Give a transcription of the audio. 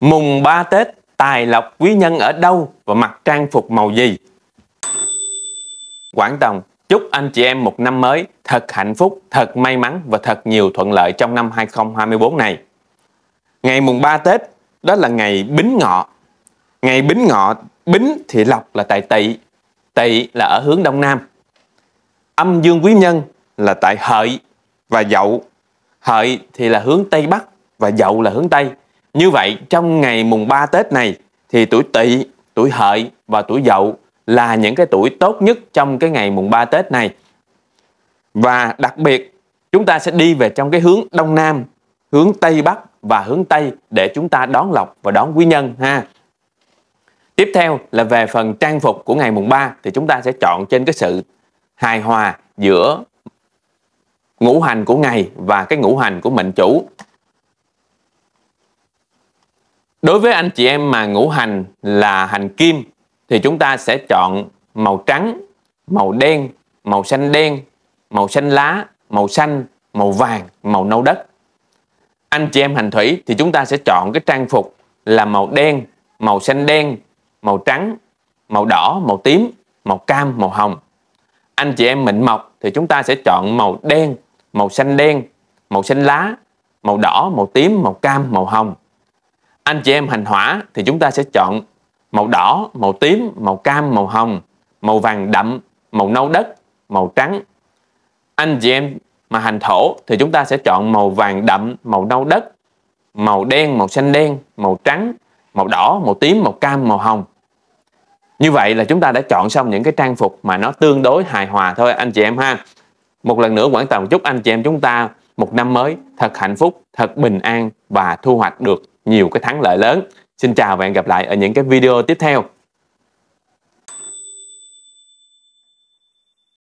Mùng 3 Tết, tài lộc quý nhân ở đâu và mặc trang phục màu gì? Quảng Tòng chúc anh chị em một năm mới thật hạnh phúc, thật may mắn và thật nhiều thuận lợi trong năm 2024 này. Ngày mùng 3 Tết, đó là ngày Bính Ngọ. Ngày Bính Ngọ, Bính thì lộc là tại Tỵ, Tỵ là ở hướng Đông Nam. Âm dương quý nhân là tại Hợi và Dậu. Hợi thì là hướng Tây Bắc và Dậu là hướng Tây. Như vậy trong ngày mùng 3 Tết này thì tuổi Tỵ, tuổi Hợi và tuổi Dậu là những cái tuổi tốt nhất trong cái ngày mùng 3 Tết này. Và đặc biệt chúng ta sẽ đi về trong cái hướng Đông Nam, hướng Tây Bắc và hướng Tây để chúng ta đón lộc và đón quý nhân ha. Tiếp theo là về phần trang phục của ngày mùng 3 thì chúng ta sẽ chọn trên cái sự hài hòa giữa ngũ hành của ngày và cái ngũ hành của mệnh chủ. Đối với anh chị em mà ngũ hành là hành kim thì chúng ta sẽ chọn màu trắng, màu đen, màu xanh đen, màu xanh lá, màu xanh, màu vàng, màu nâu đất. Anh chị em hành thủy thì chúng ta sẽ chọn cái trang phục là màu đen, màu xanh đen, màu trắng, màu đỏ, màu tím, màu cam, màu hồng. Anh chị em mệnh mộc thì chúng ta sẽ chọn màu đen, màu xanh đen, màu xanh lá, màu đỏ, màu tím, màu cam, màu hồng. Anh chị em hành hỏa thì chúng ta sẽ chọn màu đỏ, màu tím, màu cam, màu hồng, màu vàng đậm, màu nâu đất, màu trắng. Anh chị em mà hành thổ thì chúng ta sẽ chọn màu vàng đậm, màu nâu đất, màu đen, màu xanh đen, màu trắng, màu đỏ, màu tím, màu cam, màu hồng. Như vậy là chúng ta đã chọn xong những cái trang phục mà nó tương đối hài hòa thôi anh chị em ha. Một lần nữa Quảng Tòng chúc anh chị em chúng ta một năm mới thật hạnh phúc, thật bình an và thu hoạch được nhiều cái thắng lợi lớn. Xin chào và hẹn gặp lại ở những cái video tiếp theo.